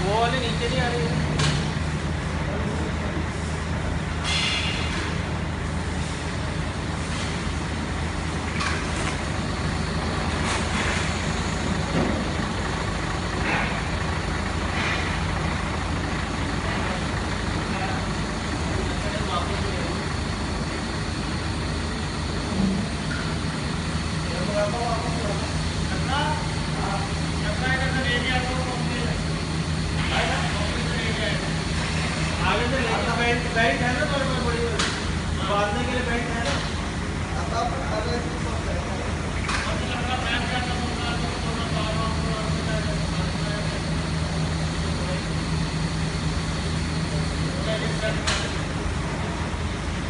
Boleh ni, jadi ada. बैठ है ना तो